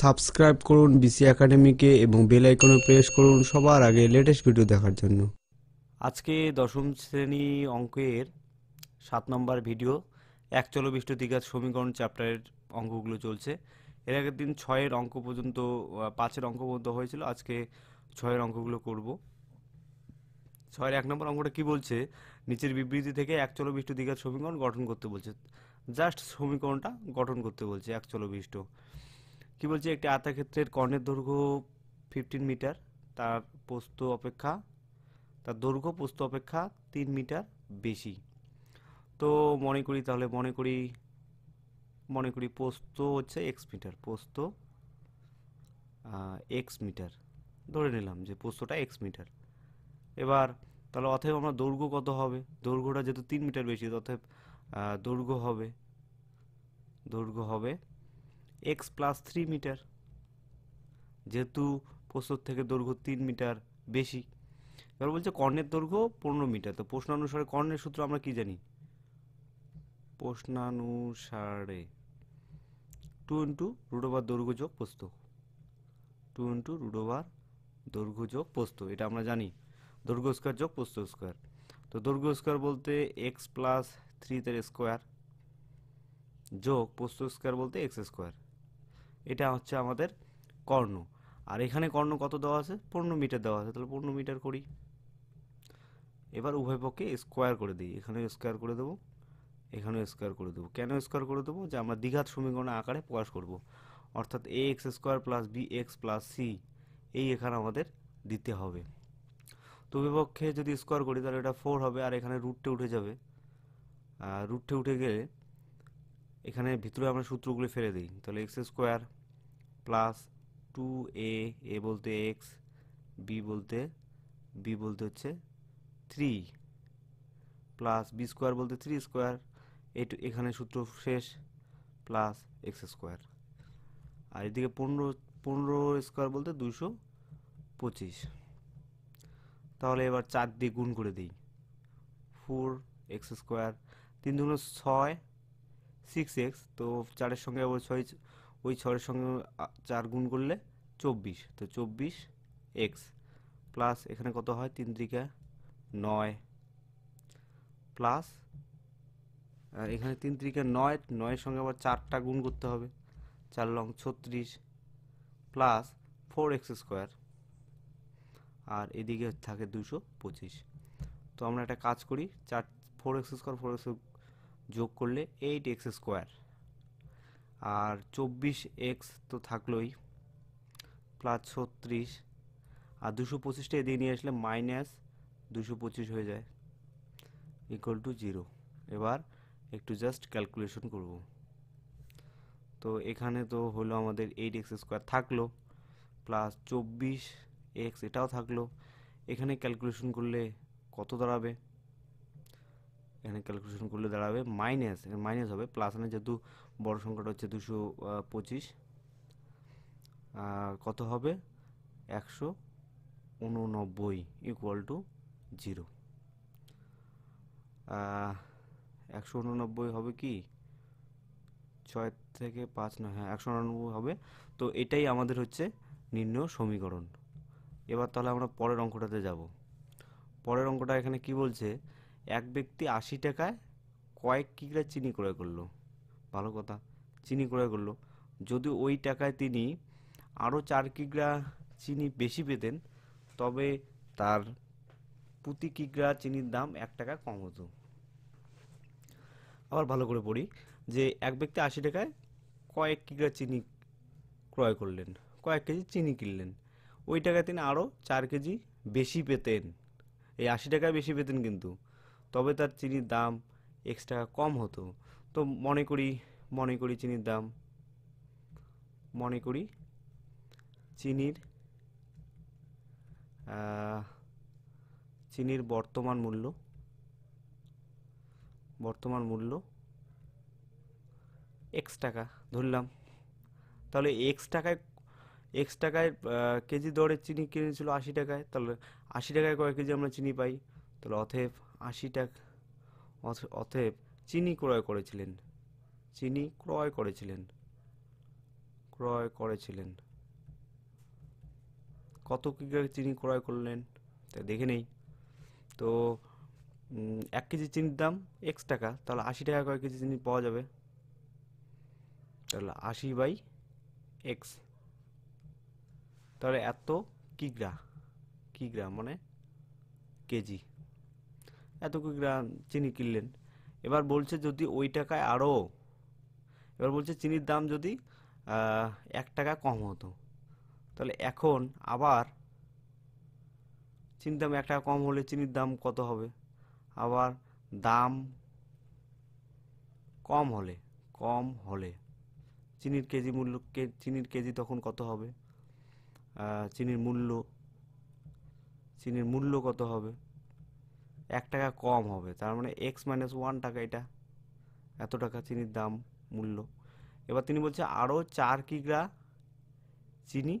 Subscribe করুন BC একাডেমিকে এবং bell আইকনে প্রেস করুন সবার আগে লেটেস্ট ভিডিও দেখার জন্য। আজকে দশম শ্রেণি অঙ্কের সাত নম্বর ভিডিও এক চলবিষ্ট দ্বিঘাত সমীকরণ চ্যাপ্টারের অঙ্কগুলো চলছে। এর আগের দিন ছয়ের অঙ্ক পর্যন্ত পাঁচের অঙ্ক পর্যন্ত হয়েছিল, আজকে ছয়ের অঙ্কগুলো করব। ছয়ের এক নম্বর অঙ্কটা কি বলছে? নিচের বিবৃতি থেকে এক চলবিষ্ট দ্বিঘাত সমীকরণ গঠন করতে বলছে। জাস্ট সমীকরণটা গঠন করতে বলছে, এক চলো বিষ্ট কি বলছে, একটি আয়তাক্ষেত্রের কর্ণের দৈর্ঘ্য ফিফটিন মিটার, তার প্রস্থ অপেক্ষা, তার দৈর্ঘ্য প্রস্থ অপেক্ষা তিন মিটার বেশি। তো মনে করি তাহলে মনে করি মনে করি প্রস্থ হচ্ছে এক্স মিটার প্রস্থ এক্স মিটার। ধরে নিলাম যে প্রস্থটা এক্স মিটার। এবার তাহলে অতএব আমরা দৈর্ঘ্য কত হবে? দৈর্ঘ্যটা যেহেতু তিন মিটার বেশি অতএব দৈর্ঘ্য হবে দৈর্ঘ্য হবে এক্স প্লাস থ্রি মিটার যেহেতু প্রস্থর থেকে দৈর্ঘ্য তিন মিটার বেশি। এবার বলছে কর্ণের দৈর্ঘ্য পনেরো মিটার তো প্রশ্নানুসারে কর্ণের সূত্র আমরা কি জানি? প্রশ্নানুসারে টু ইন্টু রুট দৈর্ঘ্য যোগ প্রস্থ। টু ইন্টু রুট দৈর্ঘ্য যোগ প্রস্থ। এটা আমরা জানি। দৈর্ঘ্য স্কোয়ার যোগ প্রস্থ স্কোয়ার তো দৈর্ঘ্য স্কোয়ার বলতে এক্স প্লাস থ্রি তার স্কোয়ার যোগ প্রস্থ স্কোয়ার বলতে এক্স স্কোয়ার এটা হচ্ছে আমাদের কর্ণ। আর এখানে কর্ণ কত দেওয়া আছে? পনেরো মিটার দেওয়া আছে। তাহলে পনেরো মিটার করি। এবার উভয় পক্ষে স্কোয়ার করে দিই। এখানে স্কোয়ার করে দেবো, এখানেও স্কোয়ার করে দেবো। কেন স্কোয়ার করে দেবো? যে আমরা দ্বিঘাত সমীকরণ আকারে প্রকাশ করব। অর্থাৎ a x square plus b x plus c এই এখানে আমাদের দিতে হবে। তো বিপক্ষে যদি স্কোয়ার করি, তাহলে এটা ফোর হবে, আর এখানে রুটে উঠে যাবে। রুটে উঠে গেলে এখানে ভিতরে আমরা সূত্রগুলো ফেলে দিই। তাহলে x square plus two a a বলতে এক্স বি বলতে বি বলতে হচ্ছে থ্রি প্লাস বি স্কোয়ার বলতে থ্রি স্কোয়ার এইটু এখানে সূত্র শেষ প্লাস এক্স স্কোয়ার আর এদিকে পনেরো পনেরো স্কোয়ার বলতে দুশো পঁচিশ। তাহলে এবার চার দিয়ে গুণ করে দিই। ফোর এক্স স্কোয়ার তিন দুগুণ ছয় সিক্স এক্স তো চারের সঙ্গে আবার ছয় ওই ছয়ের সঙ্গে চার গুণ করলে চব্বিশ। তো চব্বিশ এক্স প্লাস এখানে কত হয়? তিন দিকে নয়। প্লাস এখানে তিন তিরিকে নয়, নয়ের সঙ্গে আবার চারটা গুণ করতে হবে। চার লং ছত্রিশ প্লাস ফোর এক্স স্কোয়ার। আর এদিকে থাকে দুশো পঁচিশ। তো আমরা একটা কাজ করি, চার, four x square, four x যোগ করলে এইট এক্স স্কোয়ার। আর চব্বিশ এক্স তো থাকলোই প্লাস ছত্রিশ, আর দুশো পঁচিশটা এদিকে নিয়ে আসলে মাইনাস দুশো পঁচিশ হয়ে যায় ইকুয়াল টু জিরো এবার একটু জাস্ট ক্যালকুলেশন করব। তো এখানে তো হলো আমাদের এইট এক্স স্কোয়ার থাকল প্লাস চব্বিশ এক্স এটাও থাকল। এখানে ক্যালকুলেশন করলে কত দাঁড়াবে? এখানে ক্যালকুলেশন করলে দাঁড়াবে মাইনাস মাইনাস হবে প্লাস মানে যেহেতু বড় সংখ্যাটা হচ্ছে দুশো পঁচিশ কত হবে? একশো উননব্বই ইকুয়াল টু জিরো একশো উননব্বই হবে কি? ছয় থেকে পাঁচ না হ্যাঁ একশো উননব্বই হবে। তো এটাই আমাদের হচ্ছে নির্ণয় সমীকরণ। এবার তাহলে আমরা পরের অঙ্কটাতে যাব। পরের অঙ্কটা এখানে কি বলছে? এক ব্যক্তি আশি টাকায় কয়েক কিগ্রা চিনি ক্রয় করল। ভালো কথা, চিনি ক্রয় করল। যদি ওই টাকায় তিনি আরও চার কিগ্রা চিনি বেশি পেতেন, তবে তার প্রতি কিগ্রা চিনির দাম এক টাকা কম হতো। আবার ভালো করে পড়ি, যে এক ব্যক্তি আশি টাকায় কয়েক কিগ্রা চিনি ক্রয় করলেন, কয়েক কেজি চিনি কিনলেন। ওই টাকায় তিনি আরও চার কেজি বেশি পেতেন। এই আশি টাকায় বেশি পেতেন কিন্তু। তবে তার চিনির দাম এক্স টাকা কম হতো। তো মনে করি মনে করি চিনির দাম, মনে করি চিনির চিনির বর্তমান মূল্য বর্তমান মূল্য এক্স টাকা ধরলাম। তাহলে এক্স টাকায় এক্স টাকায় কেজি দরে চিনি কিনেছিল আশি টাকায়, তাহলে আশি টাকায় কয় কেজি আমরা চিনি পাই? তাহলে অতএব আশি টাকা অতএব চিনি ক্রয় করেছিলেন। চিনি ক্রয় করেছিলেন। ক্রয় করেছিলেন। কত কিগ্রা চিনি ক্রয় করলেন? তা দেখে নেই। তো এক কেজি চিনির দাম এক্স টাকা। তাহলে আশি টাকা কয় কেজি চিনি পাওয়া যাবে। তাহলে আশি বাই এক্স তাহলে এত কিগ্রা। কিগ্রা মানে কেজি। এত কিগ্রা চিনি কিনলেন? এবার বলছে যদি ওই টাকায় আরও এবার বলছে চিনির দাম যদি এক টাকা কম হতো। তাহলে এখন আবার চিনির দাম এক টাকা কম হলে চিনির দাম কত হবে? আবার দাম কম হলে কম হলে চিনির কেজি মূল্য চিনির কেজি তখন কত হবে? চিনির মূল্য চিনির মূল্য কত হবে? এক টাকা কম হবে। তার মানে এক্স মাইনাস ওয়ান টাকা এটা। এত টাকা চিনির দাম, মূল্য। এবার তিনি বলছে আরও চার কিগ্রা চিনি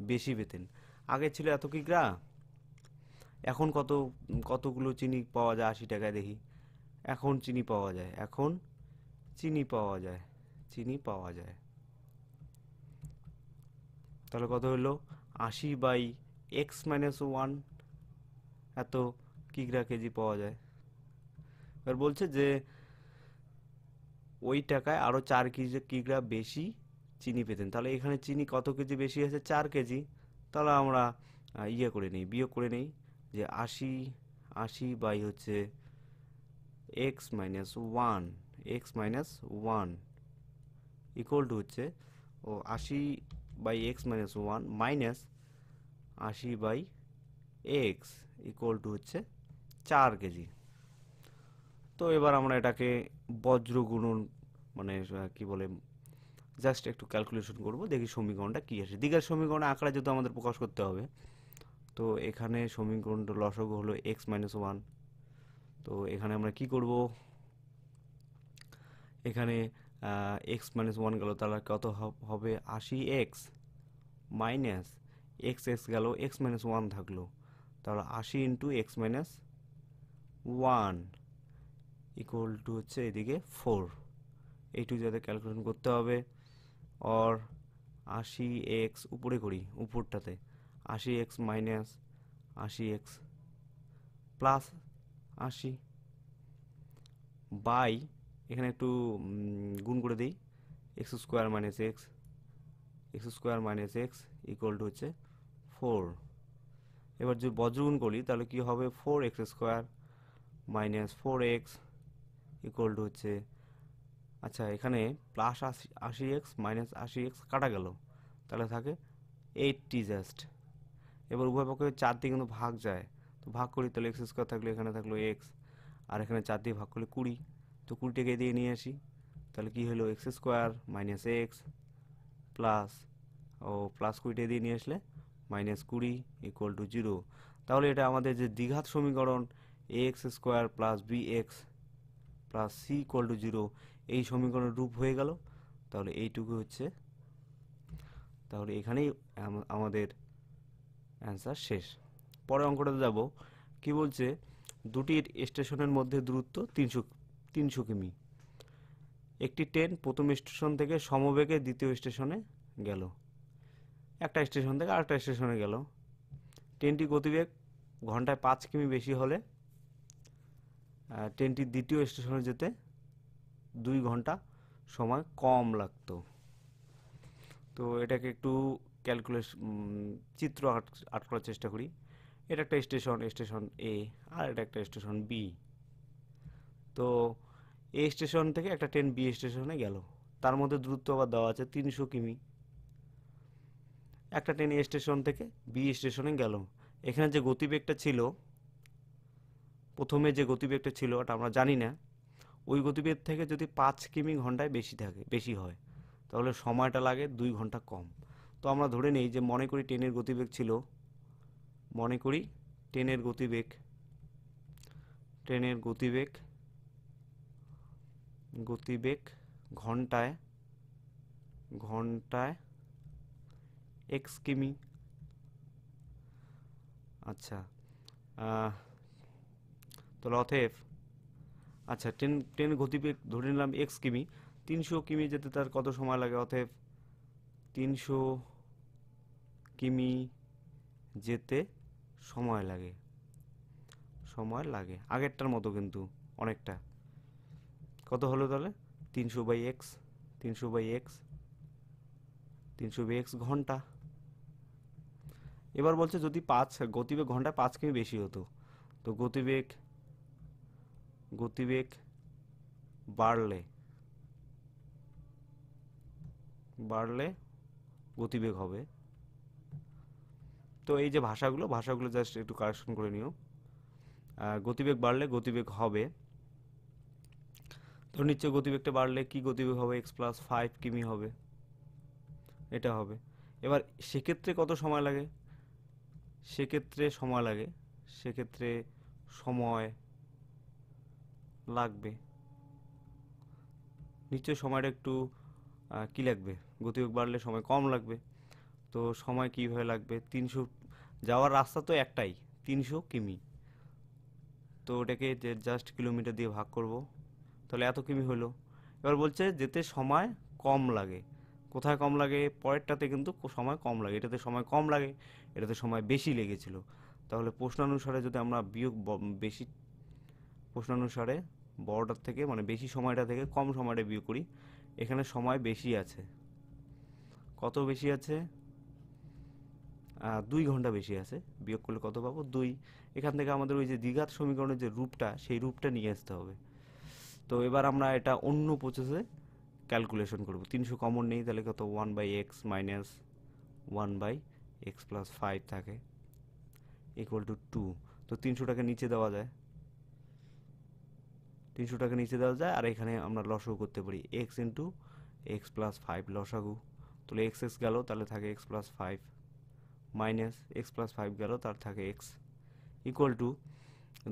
বেশি পেতেন আগে ছিল এত কিগ্রা, এখন কত, কতগুলো চিনি পাওয়া যায়? আশি টাকায় দেখি। এখন চিনি পাওয়া যায়, এখন চিনি পাওয়া যায়, চিনি পাওয়া যায়। তাহলে কত হলো? আশি বাই এক্স মাইনাস ওয়ান এত কিগ্রা কেজি পাওয়া যায়। এবার বলছে যে, ওই টাকায় আরও চার কেজি কিগ্রা বেশি চিনি পেতেন। তাহলে এখানে চিনি কত কেজি বেশি আছে চার কেজি। তাহলে আমরা ইয়ে করে নিই, বিয়োগ করে নিই যে আশি আশি বাই হচ্ছে x minus one x minus one equal to হচ্ছে, ও আশি by x minus one minus আশি বাই এক্স ইকুয়াল টু হচ্ছে চার কেজি। তো এবার আমরা এটাকে বজ্র গুণন মানে কি বলে জাস্ট একটু ক্যালকুলেশন করব, দেখি সমীকরণটা কী আসে। দিকের সমীকরণে আঁকড়া যেহেতু আমাদের প্রকাশ করতে হবে, তো এখানে সমীকরণটা লসগু হলো এক্স মাইনাস ওয়ান তো এখানে আমরা কি করব? এখানে এক্স মাইনাস ওয়ান গেল, তাহলে কত হবে আশি এক্স মাইনাস এক্স এক্স গেল এক্স মাইনাস ওয়ান থাকল। তাহলে আশি into x minus one equal to হচ্ছে এদিকে ফোর এইটু যাতে ক্যালকুলেশন করতে হবে অর আশি এক্স উপরে করি, উপরটাতে। আশি এক্স মাইনাস আশি এক্স প্লাস আশি বাই এখানে একটু গুণ করে দিই। X square minus x x square minus x equal to হচ্ছে ফোর এবার যদি বজ্রগুণ করি, তাহলে কি হবে? Four x square minus four x equal to হচ্ছে আচ্ছা এখানে প্লাস আশি আশি এক্স মাইনাস আশি এক্স কাটা গেল। তাহলে থাকে এইটটি জাস্ট এবার উভয় পক্ষে চার দিয়ে কিন্তু ভাগ যায়। তো ভাগ করি, তাহলে এক্স স্কোয়ার থাকলে এখানে থাকল এক্স আর এখানে চার দিয়ে ভাগ করলে কুড়ি। তো কুড়িটাকে দিয়ে নিয়ে আসি। তাহলে কি হলো? X square minus x plus ও প্লাস কুড়িটা দিয়ে নিয়ে আসলে মাইনাস কুড়ি ইকুয়াল টু জিরো তাহলে এটা আমাদের যে দ্বিঘাত সমীকরণ x square plus b x plus c equal to zero এই সমীকরণের রূপ হয়ে গেল। তাহলে এইটুকু হচ্ছে। তাহলে এখানেই আমাদের অ্যান্সার শেষ। পরে অঙ্কটাতে যাব। কি বলছে? দুটি স্টেশনের মধ্যে দূরত্ব তিনশো তিনশো কিমি। একটি ট্রেন প্রথম স্টেশন থেকে সমবেগে দ্বিতীয় স্টেশনে গেল। একটা স্টেশন থেকে আরেকটা স্টেশনে গেল। ট্রেনটি গতিবেগ ঘন্টায় পাঁচ কিমি বেশি হলে ট্রেনটি দ্বিতীয় স্টেশনে যেতে দুই ঘণ্টা সময় কম লাগতো। তো এটাকে একটু ক্যালকুলেশন চিত্র আট আট করার চেষ্টা করি। এটা একটা স্টেশন স্টেশন এ আর এটা একটা স্টেশন বি তো এ স্টেশন থেকে একটা ট্রেন বি স্টেশনে গেল। তার মধ্যে দূরত্ব আবার দেওয়া আছে তিনশো কিমি। একটা ট্রেন এ স্টেশন থেকে বি স্টেশনে গেল। এখানে যে গতিবেগটা ছিল প্রথমে যে গতিবেগটা ছিল, ওটা আমরা জানি না। ওই গতিবেগ থেকে যদি পাঁচ কিমি ঘন্টায় বেশি থাকে, বেশি হয়, তাহলে সময়টা লাগে দুই ঘণ্টা কম। তো আমরা ধরে নেই যে মনে করি ট্রেনের গতিবেগ ছিল, মনে করি ট্রেনের গতিবেগ ট্রেনের গতিবেগ গতিবেগ ঘন্টায় ঘন্টায় এক্স কিমি। আচ্ছা তাহলে অতএব আচ্ছা ট্রেন ট্রেন গতিবেগ ধরে নিলাম এক্স কিমি। তিনশো কিমি যেতে তার কত সময় লাগে অতএব তিনশো কিমি যেতে সময় লাগে। সময় লাগে। আগেরটার মতো কিন্তু অনেকটা। কত হলো তাহলে? তিনশো বাই এক্স, তিনশো বাই এক্স, তিনশো বাই এক্স ঘণ্টা। এবার বলছে যদি পাঁচ গতিবেগ ঘন্টায় পাঁচ কিমি বেশি হতো, তো গতিবেগ গতিবেগ বাড়লে বাড়লে গতিবেগ হবে। তো এই যে ভাষাগুলো ভাষাগুলো জাস্ট একটু কারেকশন করে নিও। গতিবেগ বাড়লে গতিবেগ হবে। তো নিশ্চয় গতিবেগটা বাড়লে কি গতিবেগ হবে? এক্স প্লাস ফাইভ কিমি হবে। এটা হবে। এবার সেক্ষেত্রে কত সময় লাগে? সেক্ষেত্রে সময় লাগে। সেক্ষেত্রে সময় লাগবে। নিশ্চয় সময়টা একটু কি লাগবে? গতিবেগ বাড়লে সময় কম লাগবে। তো সময় কীভাবে লাগবে? তিনশো, যাওয়ার রাস্তা তো একটাই, তিনশো কিমি। তো ওটাকে যে জাস্ট কিলোমিটার দিয়ে ভাগ করব। তাহলে এত কিমি হলো। এবার বলছে যেতে সময় কম লাগে। কোথায় কম লাগে? পরেরটাতে কিন্তু সময় কম লাগে। এটাতে সময় কম লাগে, এটাতে সময় বেশি লেগেছিল। তাহলে প্রশ্নানুসারে যদি আমরা বিয়োগ বেশি, প্রশ্নানুসারে বড়টার থেকে মানে বেশি সময়টা থেকে কম সময়টা বিয়োগ করি। এখানে সময় বেশি আছে। কত বেশি আছে? দুই ঘণ্টা বেশি আছে। বিয়োগ করলে কত পাবো? দুই। এখান থেকে আমাদের ওই যে দ্বিঘাত সমীকরণের যে রূপটা, সেই রূপটা নিয়ে আসতে হবে। তো এবার আমরা এটা অন্য প্রসেসে ক্যালকুলেশন করব। তিনশো কমন নেই, তাহলে কত? One by x minus one by x plus five থাকে। ইকুয়াল টু টু তো তিনশোটাকে নিচে দেওয়া যায়। তিনশো টাকা নিচে দেওয়া যায়, আর এখানে আমরা লসাগু করতে পারি। X into x plus five লসাগু। তাহলে এক্স এক্স গেল, তাহলে থাকে x plus five minus x plus five গেল, তার থাকে এক্স ইকুয়াল টু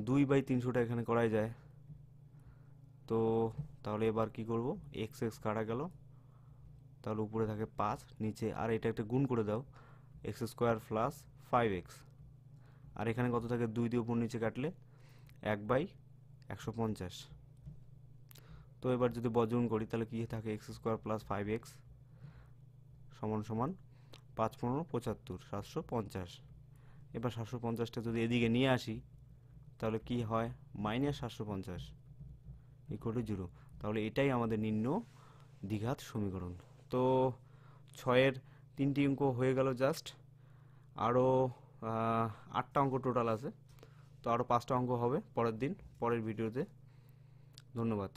দুই বাই তিনশোটা এখানে করাই যায়। তো তাহলে এবার কি করব? এক্স এক্স কাটা গেল? তাহলে উপরে থাকে পাঁচ, নিচে, আর এটা একটা গুণ করে দাও। X square plus five x আর এখানে কত থাকে? দুই দিয়ে উপর নিচে কাটলে এক বাই একশো পঞ্চাশ। তো এবার যদি বর্জন করি, তাহলে কি থাকে? X square plus five x সমান সমান পাঁচ পনেরো পঁচাত্তর, সাতশো পঞ্চাশ। এবার সাতশো পঞ্চাশটা যদি এদিকে নিয়ে আসি, তাহলে কি হয়? মাইনাস সাতশো পঞ্চাশ ইকুয়াল টু জিরো তাহলে এটাই আমাদের নিম্ন দ্বিঘাত সমীকরণ। তো ছয়ের তিনটি অঙ্ক হয়ে গেল জাস্ট আরও আটটা অঙ্ক টোটাল আছে। তো আরও পাঁচটা অঙ্ক হবে পরের দিন পরের ভিডিওতে। ধন্যবাদ।